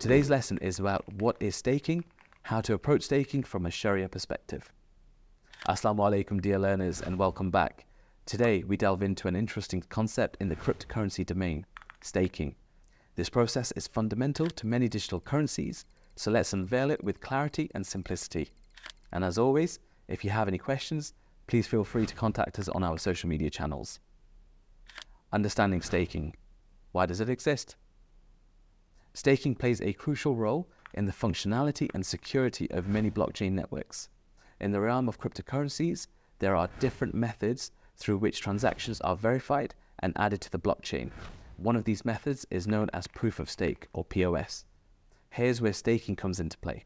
Today's lesson is about what is staking, how to approach staking from a Sharia perspective. Assalamu alaikum, dear learners, and welcome back. Today, we delve into an interesting concept in the cryptocurrency domain staking. This process is fundamental to many digital currencies, so let's unveil it with clarity and simplicity. And as always, if you have any questions, please feel free to contact us on our social media channels. Understanding staking. Why does it exist? Staking plays a crucial role in the functionality and security of many blockchain networks. In the realm of cryptocurrencies, there are different methods through which transactions are verified and added to the blockchain. One of these methods is known as proof of stake or POS. Here's where staking comes into play.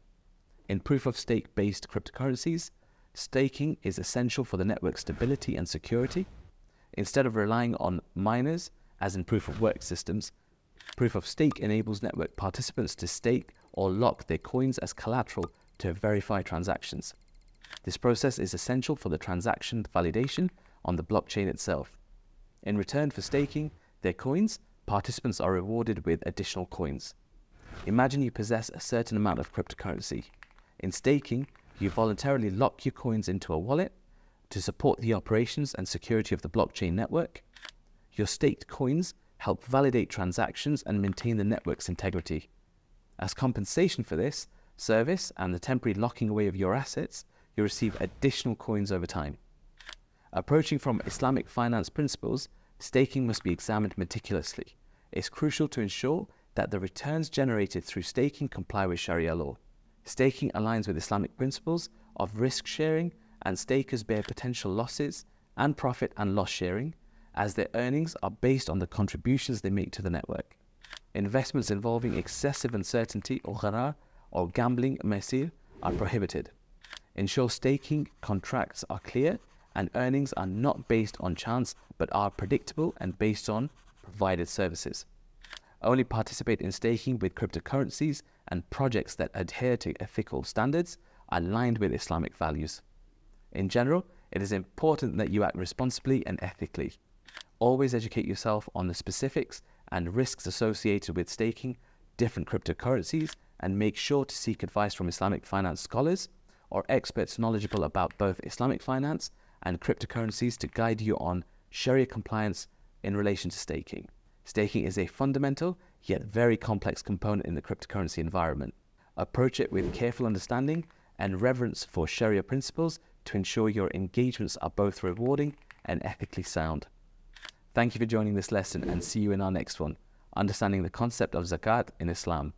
In proof of stake based cryptocurrencies, staking is essential for the network stability and security. Instead of relying on miners, as in proof of work systems, Proof of stake enables network participants to stake or lock their coins as collateral to verify transactions. This process is essential for the transaction validation on the blockchain itself. In return for staking their coins, participants are rewarded with additional coins. Imagine you possess a certain amount of cryptocurrency. In staking, you voluntarily lock your coins into a wallet to support the operations and security of the blockchain network. Your staked coins help validate transactions and maintain the network's integrity. As compensation for this service and the temporary locking away of your assets, you receive additional coins over time. Approaching from Islamic finance principles, staking must be examined meticulously. It's crucial to ensure that the returns generated through staking comply with Sharia law. Staking aligns with Islamic principles of risk sharing, and stakers bear potential losses and profit and loss sharing, as their earnings are based on the contributions they make to the network. Investments involving excessive uncertainty or gharar or gambling Maisir are prohibited. Ensure staking contracts are clear and earnings are not based on chance but are predictable and based on provided services. Only participate in staking with cryptocurrencies and projects that adhere to ethical standards aligned with Islamic values. In general, it is important that you act responsibly and ethically. Always educate yourself on the specifics and risks associated with staking different cryptocurrencies and make sure to seek advice from Islamic finance scholars or experts knowledgeable about both Islamic finance and cryptocurrencies to guide you on Sharia compliance in relation to staking. Staking is a fundamental yet very complex component in the cryptocurrency environment. Approach it with careful understanding and reverence for Sharia principles to ensure your engagements are both rewarding and ethically sound. Thank you for joining this lesson and see you in our next one, understanding the concept of zakat in Islam.